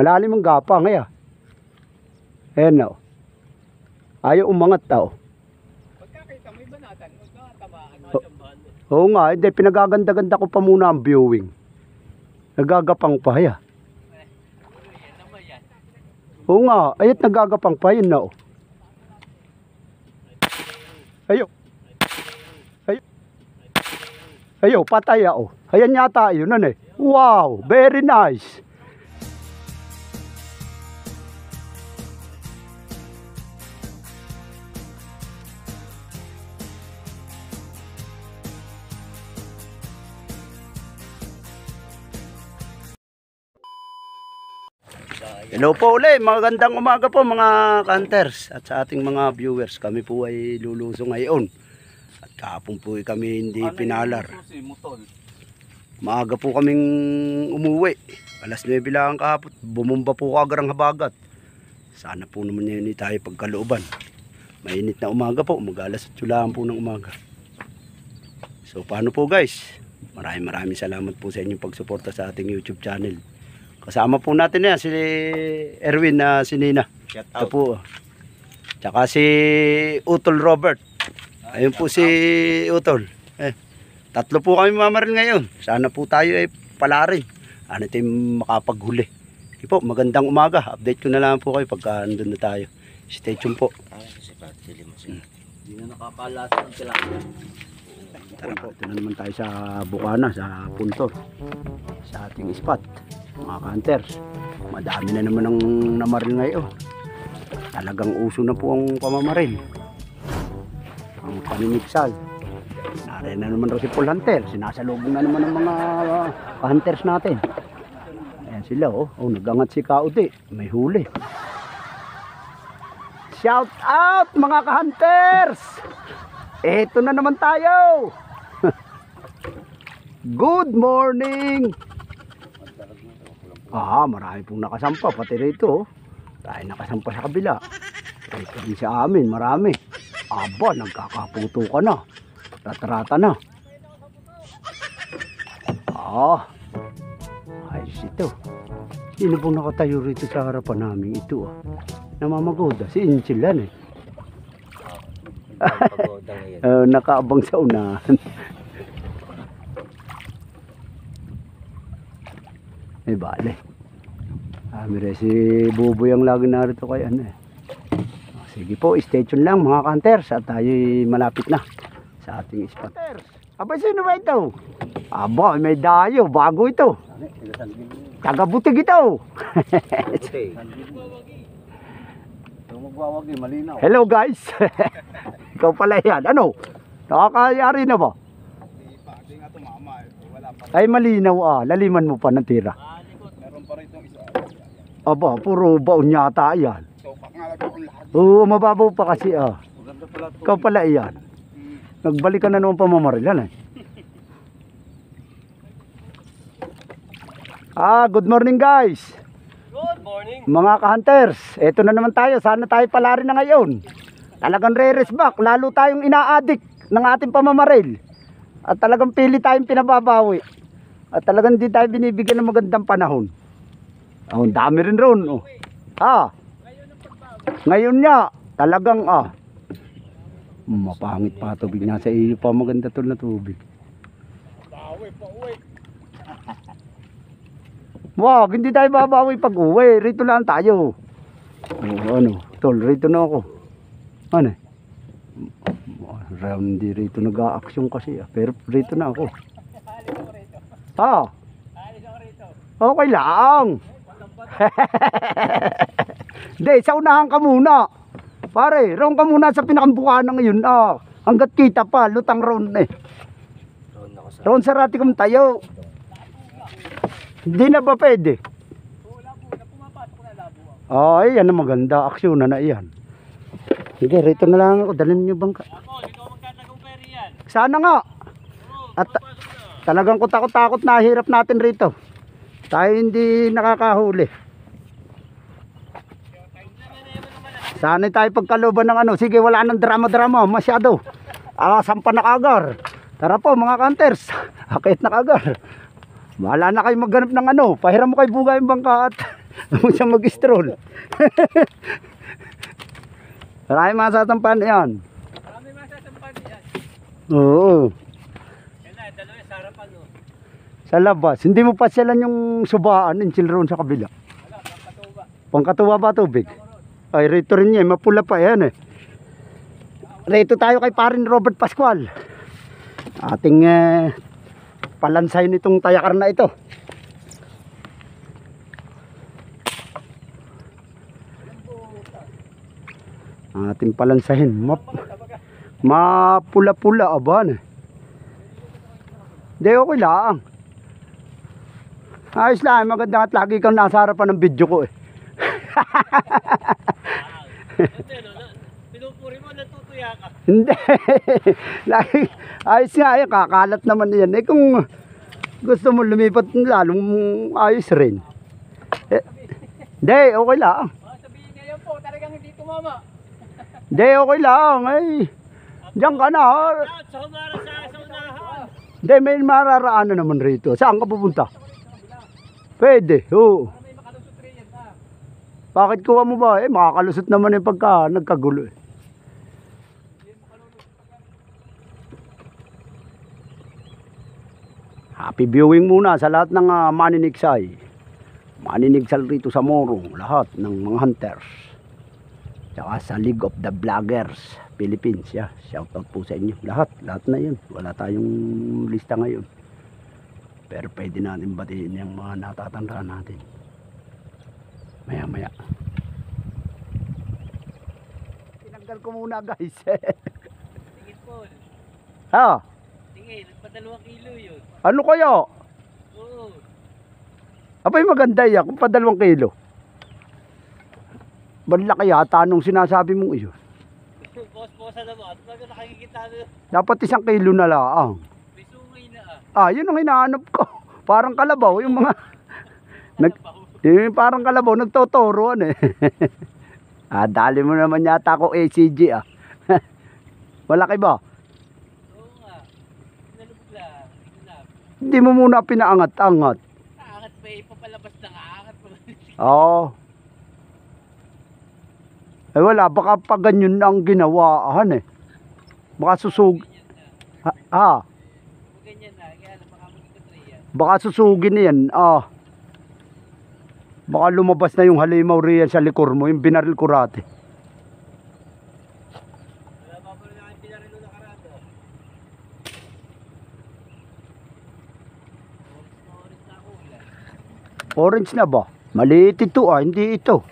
Malalim ang gapang eh. ah. Ayan o. Ayaw umangat tao. Pagkakita mo iba natin, huwag na tamaan, Oh. mo. Oo nga, hindi, pinagaganda-ganda ko pa muna ang viewing. Nagagapang pa, naman yan. Oo nga, ayat nagagapang pa, yun na oh. Ayo. Ayo. Ayo, patay ah, oh. Ayan yata yun, ano eh. Wow, very nice. Hello po ulit, magandang umaga po mga hunters at sa ating mga viewers. Kami po ay lulusong ngayon. At kahapon po kami hindi pinalar. Maaga po kaming umuwi. Alas 9 lang kahapon. Bumumba po kagarang habagat. Sana po naman yan tayo pagkalooban. Mainit na umaga po. Mag-alas at yulaan po ng umaga. So paano po guys? Maraming maraming salamat po sa inyong pagsuporta sa ating YouTube channel. Kasama po natin yan si Erwin na si Nina. Shout Ito po. Tsaka si Utol Robert. Ayun po si Utol. Eh, tatlo po kami mamarin ngayon. Sana po tayo ay palarin. Ano tayo makapaghuli. Sige po, magandang umaga. Update ko na lang po kayo pagka andun na tayo. Stay tuned po. Hindi na nakapalasa ng tilapia. Tara po, ito na naman tayo sa Bukana, sa punto. Sa ating spot. Mga hunters. Madami na naman ang namaril ngayon. Talagang uso na po ang pamamaril. Ang paninigsal. Nariyan na naman raw si Paul Hunter. Sinasalubong na naman ng mga hunters natin. Ayan sila oh. Oh, nagangat si Kaudi. May huli. Shout out mga ka-hunters! Eto na naman tayo! Good morning! Ah, marami pong nakasampa, pati rito. oh. Tayo nakasampa sa kabila. Rito din sa amin, marami. Aba, nagkakaputo ka na. Ratrata na. Ah, ayos ito. Sino pong nakatayo rito sa harapan namin ito? Ah? Namamagoda, si Inchilan eh. Uh, nakaabang sa unahan. Ay bale. Ah, mire si Buboy ang lagi narito kay ano eh. Ah, Sige po, stay tuned lang mga hunters at tayo malapit na sa ating spot. Aba sino ba ito? Aba, may dayo, bago ito. Tagabutig ito. Hello guys. Ikaw pala yan. Ano? Nakakayari na ba? Ay malinaw ah, laliman mo pa ng tira. Meron pa rito isa. Aba, puro baon yata yan. Oo, mababaw pa kasi ah. Ikaw pala iyan. Nagbalik ka na naman pamamarilan eh. Ah, good morning guys. Good morning. Mga ka-hunters, eto na naman tayo. Sana tayo pala rin na ngayon. Talagang re-rest back. Lalo tayong ina-addict ng ating pamamaril. At talagang pili tayong pinababawi. At talagang di tayo binibigyan ng magandang panahon. Oh, dami rin ron. Oh. Ah, ngayon niya, talagang ah. Mapangit pa tubig niya sa iyo pa maganda tol na tubig. Bawi pa uwi. Wag, hindi tayo babawi pag uwi. Rito lang tayo. Oh, ano, tol, rito na ako. Ano? Round di rito nag-a-action kasi ah. Pero rito na ako. Rito. Okay lang. Hindi, sa unahan ka muna. Pare, roon ka muna sa pinakambukaan na ngayon. Ah, hanggat kita pa, lutang roon eh. Roon sa rati kong tayo. Hindi na ba pwede? Na na ako. Ay, yan ang maganda. Aksyon na na iyan. Sige, rito na lang ako. Dalhin niyo bangka. Sana nga. At talagang kutakot-takot na hirap natin rito. Tayo hindi nakakahuli. Sana tayo pagkaluban ng ano. Sige, wala nang drama-drama. Masyado. Ah, sampa na kagar. Tara po mga hunters. Akit na kagar. Wala na kayo magganap ng ano. Pahiram mo kay Buga yung bangka at huwag siya mag-stroll. Marami mga satampan yan. Marami masasampan yan. Oo. Yan na, dalawa sa harapan oh. Sa labas. Hindi mo pasyalan yung subaan yung chilron sa kabila. Wala, pangkatuba. Pangkatuwa ba tubig? Ay, rito rin yan. Mapula pa yan eh. Rito tayo kay parin Robert Pascual. Ating eh, palansay nitong tayakar na ito. Ating palansahin. Map, mapula-pula aban eh. Hindi, okay lang. Ayos lang, maganda at lagi kang nasa harapan ng video ko eh. Ito no, na- pinupuri mo, natutuya ka. Hindi. Lagi, ayos nga yan, kakalat naman yan. Eh kung gusto mo lumipat, lalong ayos rin. Eh, Hindi, okay lang. Mga sabihin ngayon po, talagang hindi tumama. Hindi, okay lang. Ay, diyan ka na. At sa humara sa sa unahan. Hindi, may mararaanan naman rito. Saan ka pupunta? Pwede, oo. Para may makalusot rin yan ha. Bakit kuha mo ba? Eh, makakalusot naman yung pagka nagkagulo eh. Happy viewing muna sa lahat ng uh, maninigsay. Maninigsal rito sa Morong, lahat ng mga hunters. Tsaka sa League of the Vloggers, Philippines. Yeah, shout out po sa inyo. Lahat, lahat na yun. Wala tayong lista ngayon. Pero pwede natin batiin yung mga natatandaan natin. Maya maya. Tinanggal ko muna guys. Tingin po. ha? Tingin, padalawang kilo yun. Ano kaya? Oo. Abay maganda yan kung pa dalawang kilo. Balaki yata nung sinasabi mong iyon. Boss-bossa naman. Bago nakikita na, Dapat isang kilo na lang. may sungay na ah. Ah, yun ang hinahanap ko. Parang kalabaw yung mga nag Nagpahu. Yung parang kalabaw nagtotoroan eh. ah, dali mo naman yata ako ACG ah. Malaki ba? Oo nga. Hindi mo muna pinaangat-angat. Aangat pa eh. Papalabas na nga. Aangat pa. Oo. Eh wala, baka pa ganyan ang ginawaan eh. Baka susug... Ha, yan. baka susugin na yan. Ah. Baka lumabas na yung halimaw riyan sa likor mo, yung binaril na kulay. Orange na ba? Maliit ito ah, hindi ito.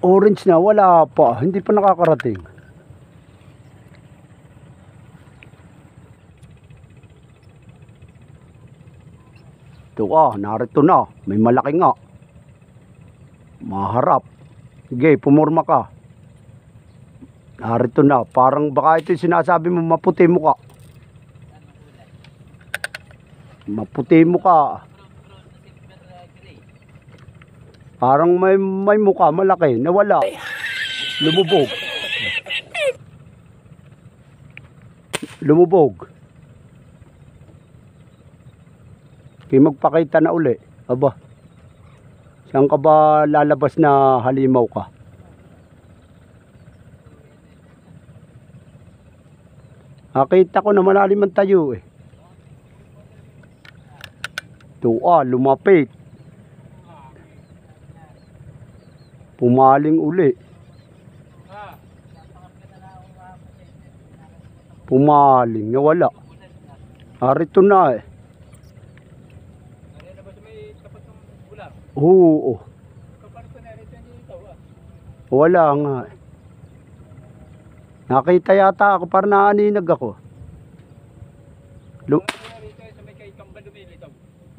Orange na, wala pa. Hindi pa nakakarating. Ito ah, narito na. May malaki nga. Maharap. Sige, pumurma ka. Narito na. Parang baka ito sinasabi mo, maputi mo ka. Maputi mo ka. Parang may may mukha malaki, nawala. Lumubog. Lumubog. Kaya magpakita na uli. Aba. Saan ka ba lalabas na halimaw ka? Nakita ko na malalim ang tayo eh. Ito ah, lumapit. Pumaling uli. Pumaling, nawala. Arito na eh. Ano ba sa may tapat ng bulak? Oo, ah. wala nga. eh. Nakita yata ako, parang naaninag ako. Lu-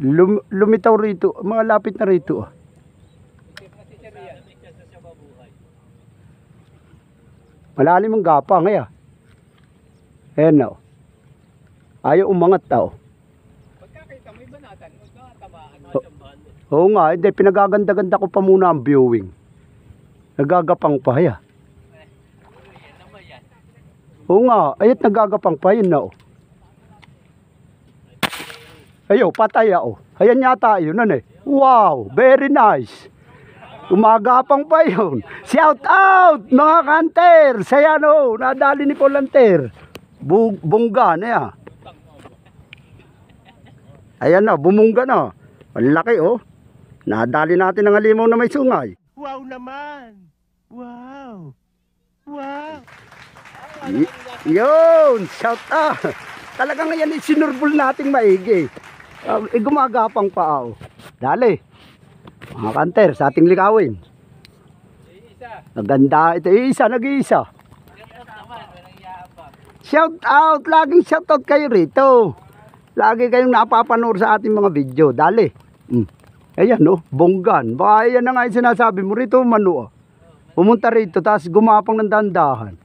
lum- lumitaw rito, mga lapit na rito. ah. Malalim ang gapa ngaya. Ayan na. oh. Ayaw umangat tao. Pagkakita mo, iba natin. Huwag na tamaan. Oh. Mga chambahan mo. Oo nga, hindi, pinagaganda-ganda ko pa muna ang viewing. Nagagapang pa, ya. Oo nga, ayat nagagapang pa, yun na oh. Ayo, patay oh. Ayan yata yun, ano eh. Wow, very nice. Umagapang pa yun. Shout out, mga kanter. Saya no, nadali ni Polanter. Bu bungga na yan. Ayan na, bumungga na. Ang oh. Nadali natin ang alimaw na may sungay. Wow naman! Wow! Wow! Y- yun, shout out. Talagang yan isinurbol nating maigi. Uh, eh, gumagapang pa oh. Dali. Mga kanter, sa ating likawin. Maganda ito. Isa, nag-iisa. Shout out. Laging shout out kayo rito. Lagi kayong napapanood sa ating mga video. Dali. Mm. Ayan no, bonggan. Baka yan na nga yung sinasabi mo rito, manu. ah. Pumunta rito, tapos gumapang ng dandahan.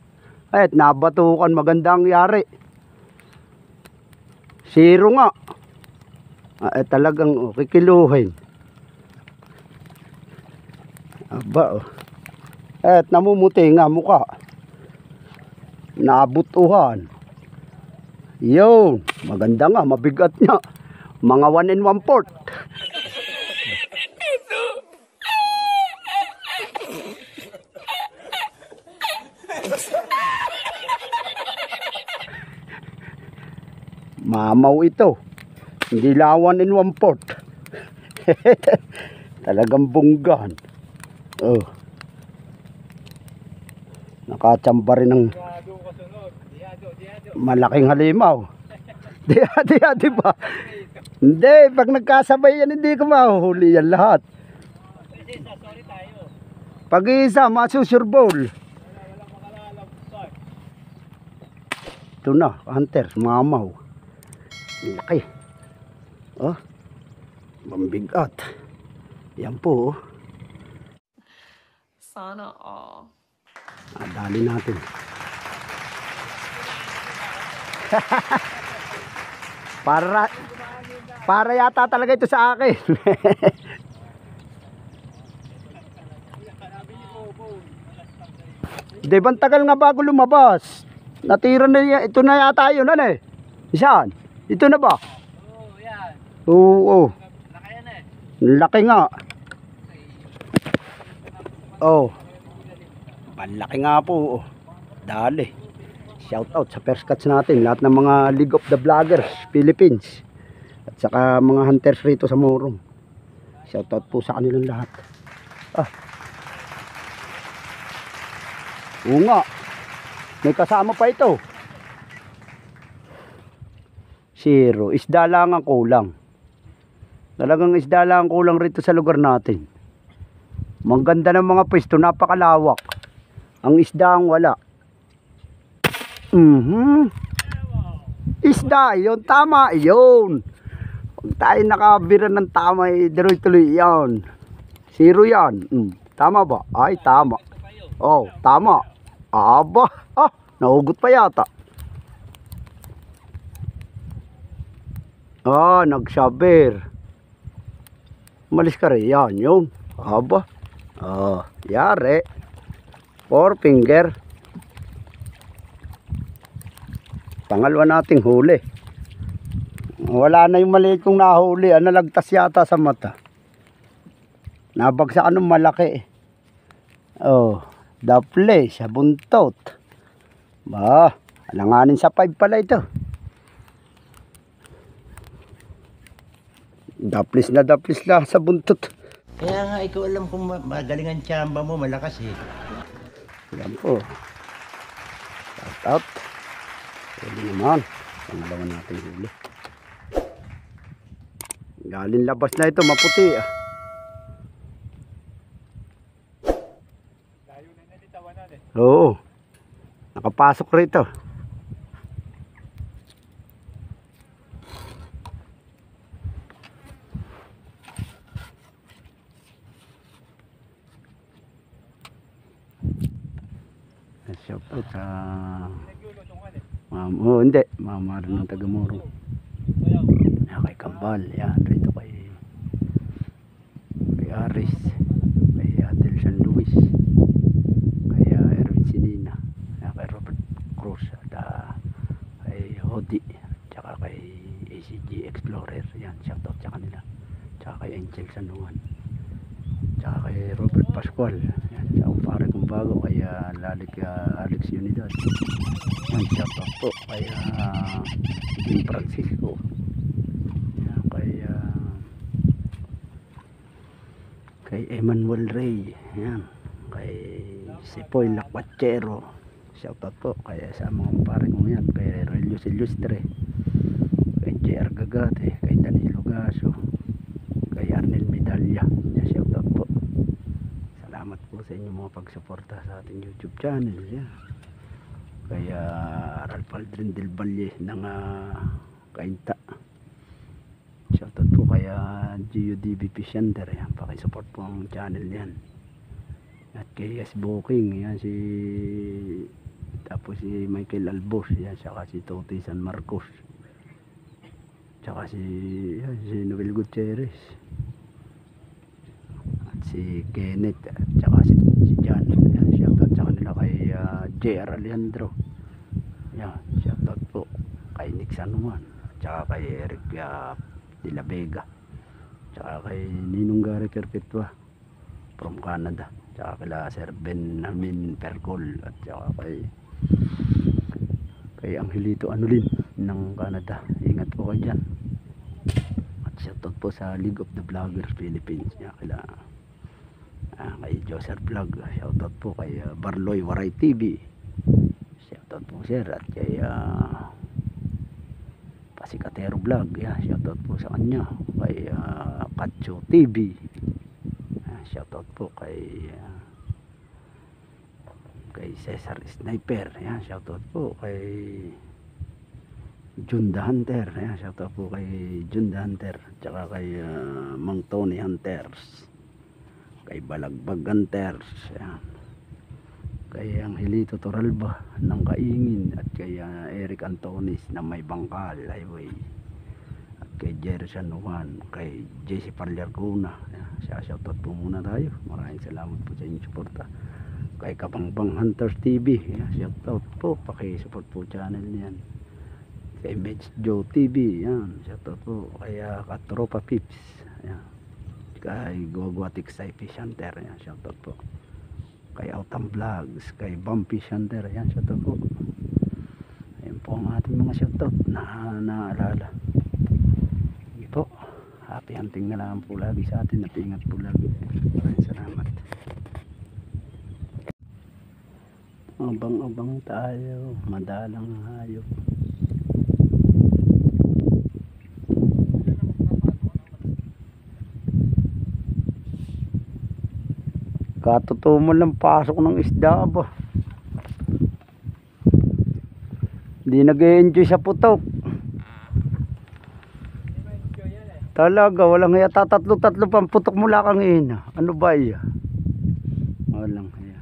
Ayat, nabatukan, magandang yari. Zero nga. Ah, eh, talagang oh, kikiluhin. Aba, oh. At namumuti nga mukha. Nabutuhan. Yun, maganda nga, mabigat niya. Mga one and one fourth. Mamaw ito. Hindi one and one fourth. Talagang bunggan. Oh. Nakachamba rin ng malaking halimaw. Di, di, di ba? Hindi, pag nagkasabay yan, hindi ko mahuhuli yan lahat. Kasi sa sorry tayo. Pag isa, masusurbol. Walang makalalampas. Ito na, hunter, mamaw. Laki. Oh, mambigat. Yan po, oh. Sana all. Ah, dali natin. para para yata talaga ito sa akin. Di ba tagal nga bago lumabas? Natira na yan. Ito na yata yun, ano eh? Saan? Ito na ba? Oo, yan. Oo, oo. Laki yan eh. Laki nga. Oh. Malaki nga po. oh. Dali. Shout out sa first cuts natin. Lahat ng mga League of the Vloggers, Philippines. At saka mga hunters rito sa Morong. Shout out po sa kanilang lahat. Ah. Oo nga. May kasama pa ito. Zero. Isda lang ang kulang. Talagang isda lang ang kulang rito sa lugar natin. Maganda ng mga pwesto, napakalawak. Ang isda ang wala. Mhm. Isda, yun. Tama, yun. Pag tayo nakabira ng tama, eh, tuloy-tuloy yan. Zero yan. Mm. Tama ba? Ay, tama. Oh, tama. Aba, ah, nahugot pa yata. Ah, nagsaber. Malis ka rin. Yan, yun. Aba. Ah, yari. Four finger. Pangalawa nating huli. Wala na yung maliit kong nahuli. Ah, nalagtas yata sa mata. Nabagsakan ng malaki. Oh, daple sa buntot. Ba, alanganin sa five pala ito. Daplis na daplis lang sa buntot. Kaya nga, ikaw alam kung ma- magaling ang tsamba mo, malakas eh. Yan po. Shout out. Pwede naman. Pangalawa natin huli. Galing labas na ito, maputi ah. Layo na nalitawanan eh. Oo. Nakapasok rito. Shout out sa eh. Ma'am, oh, hindi. Mamar ng Tagamoro. Ayaw. Yan kay Kambal. Yan, rito kay kay Aris. Kay Adel San Luis. Kay uh, Erwin Sinina. Yan, kay Robert Uh, ACG Explorer. Yan, shoutout sa kanila. Tsaka kay Angel Sanuan. Tsaka kay Robert Pascual. Yan, sa pare kong bago kay ah, Lalik ah, Alex Unidad. Yan, shoutout po kay uh, Jim Francisco. Yan, kay ah, kay Emmanuel Rey. Yan, kay Sipoy Lakwachero. Shoutout po kaya sa mga pare kong yan. Kay Relius Ilustre. Kay JR Gagate. Kay Danilo Gaso. Kay Arnel Medalya. Yan, shoutout po. Salamat po sa inyong mga pagsuporta sa ating YouTube channel. Yan. Kaya Ralph Aldrin Del Valle ng uh, Kainta. Shoutout po kaya GUDBP Center. Yan, pakisupport po ang channel yan. At kay S Booking, yan si tapos si Michael Albos, yan saka si Toti San Marcos. Tsaka si yan, si Noel Gutierrez. At si Kenneth, at saka si, si John. Yan, shoutout sa kanila kay ah, JR Alejandro. Yan, shoutout po kay Nick San Juan. At saka kay Eric ah, De La Vega. Tsaka kay Ninong Gary Perpetua from Canada. Tsaka kila Sir Benjamin Percol at tsaka kay kay Angelito Anulin ng Canada. Ingat po kayo dyan. Shoutout po sa League of the Vloggers Philippines. Yan kila ah, kay Joseph Vlog. Shoutout po kay ah, Barloy Waray TV. Shoutout po sir at kay ah, Pasikatero Vlog. Yan, shoutout po sa kanya. Kay ah, Katcho TV. Ah, shoutout po kay ah, kay Cesar Sniper. Yan, shoutout po kay Jun the Hunter. Yan, shoutout po kay Jun the Hunter. Tsaka kay ah, Mang Tony Hunters. Kay Balagbag Hunters. Yan. Kay Angelito Toralba ng Kaingin at kay ah, Eric Antonis na may Bangkal Highway at kay Jerry San kay JC Palyarcuna. Siya shoutout po muna tayo. Maraming salamat po sa inyong suporta. Kay Kapangbang Hunters TV. Yan, shoutout po. Paki-support po channel niyan. Kay Meds Joe TV. Yan, shoutout po. Kay ah, Katropa Pips. Yan. Kay Guaguatik Saipi Hunter. Yan, shoutout po. Kay Autumn Vlogs. Kay Bumpy Hunter. Yan, shoutout po. Ayan po ang ating mga shoutout na naaalala. Sige po. Happy hunting na lang po lagi sa atin at ingat po lagi. Maraming salamat. Abang-abang tayo. Madalang hayop. Katutuo mo lang pasok ng isda ba? Hindi nag-enjoy sa putok. Talaga, walang hiya. Tatatlo-tatlo pang putok mula kang ina. Ano ba iya? Walang hiya.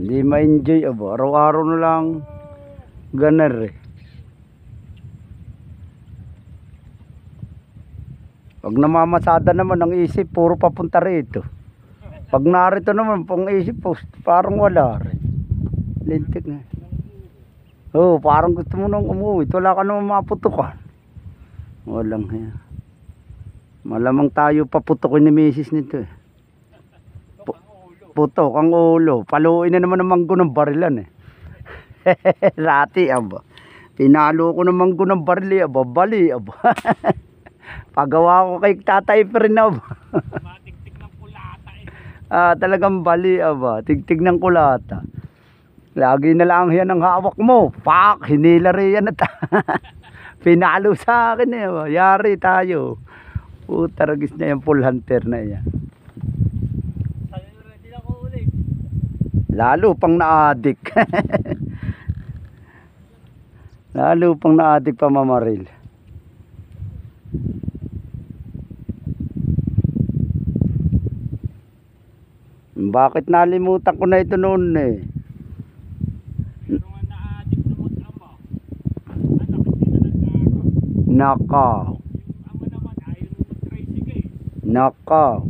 Hindi ma-enjoy abo. Araw-araw na lang ganar eh. Pag namamasada naman ang isip, puro papunta rito. Pag narito naman, pang isip, post, parang wala rin. Lintik na. Oh, parang gusto mo nang umuwi. Wala ka naman maputukan. Walang hiya. Malamang tayo paputukin ni misis nito eh. Pu- putok ang ulo. Paluin na naman ang manggo ng barilan eh. Rati aba. Pinalo ko ng manggo ng barili aba. Bali aba. Pagawa ko kay tatay pa rin aba. Matiktik ng pulata eh. Ah, talagang bali aba. Tigtig ng kulata. Lagi na lang yan ang hawak mo. Pak, hinila yan at pinalo sa akin eh. aba. Yari tayo. Puta, ragis na yung full hunter na yan. Lalo pang naadik. Lalo pang naadik pa mamaril. Bakit nalimutan ko na ito noon eh? Naka, naka.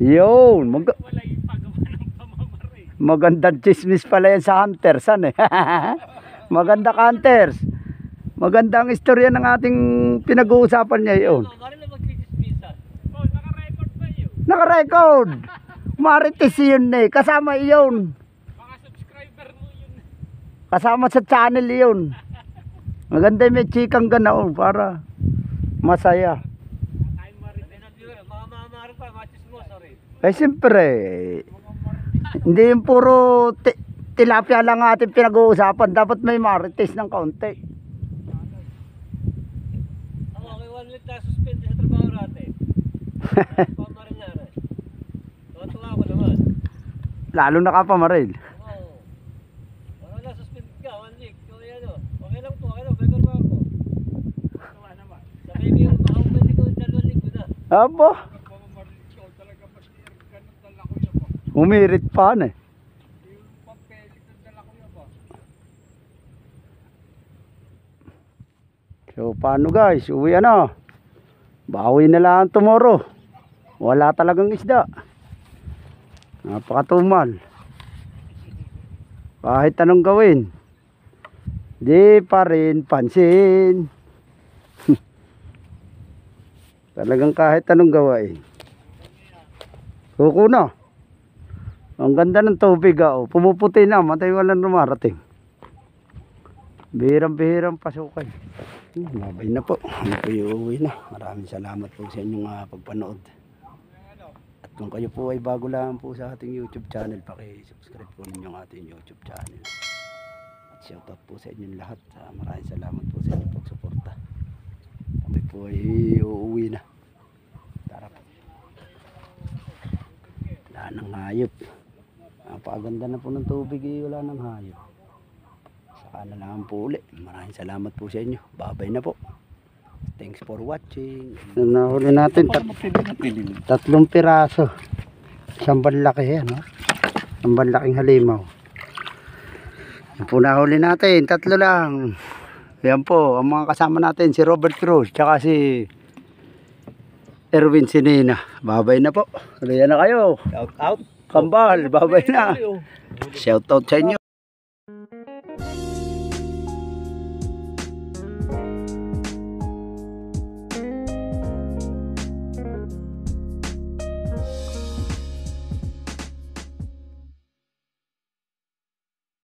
Yun, mag Magandang chismis pala yan sa hunters, ano eh. Maganda hunters. Magandang istorya ng ating pinag-uusapan niya yun. Mari na magkikismisan. Oh, naka-record ba Naka-record. Marites yun eh. Kasama yun. Mga subscriber mo yun. Kasama sa channel yun. Maganda may chikang ganaon para masaya. Sorry. Eh siyempre, hindi yung puro ti- tilapia lang ating pinag-uusapan. Dapat may marites ng kaunti. Ako, okay, one week na suspend sa trabaho natin. Pamarin na rin. Tuwa ako naman. Lalo na kapamaril. Oo. Wala na, suspend ka, one week. So, yan o. Okay lang po, okay lang. Better ba ako? Tuwa naman. Sabi mo yung baka pwede ko dalawang linggo na. Abo, Pamarin ikaw talaga mas ganun dala ko yun po. umirit pa na eh. Ko. So paano guys, uwi ano? Bawi na lang tomorrow. Wala talagang isda. Napakatumal. Kahit anong gawin. Di pa rin pansin. talagang kahit anong gawain. Kuko. Ang ganda ng tubig ah. oh. Pumuputi na. Matay walang rumarating. Bihirang-bihirang pasukay. Hmm, Babay na po. Po uuwi na. Maraming salamat po sa inyong ah, pagpanood. Kung kayo po ay bago lang po sa ating YouTube channel, paki-subscribe po ninyo ang ating YouTube channel. At shoutout po sa inyong lahat. Ah, maraming salamat po sa inyong pagsuporta. Kami po ay uuwi na. Tara po. Wala nang hayop. Napakaganda na po ng tubig eh. Wala nang hayop. Saka na lang po uli. Maraming salamat po sa inyo. Babay na po. Thanks for watching. Nahuli natin tat tatlong piraso. Isang banlaki yan. No? Isang banlaking halimaw. Yan po nahuli natin. Tatlo lang. Yan po. Ang mga kasama natin si Robert Cruz. Tsaka si Erwin Sinina. Babay na po. Kaya na kayo. Shout out. Kambal. Babay na. Shout out sa inyo.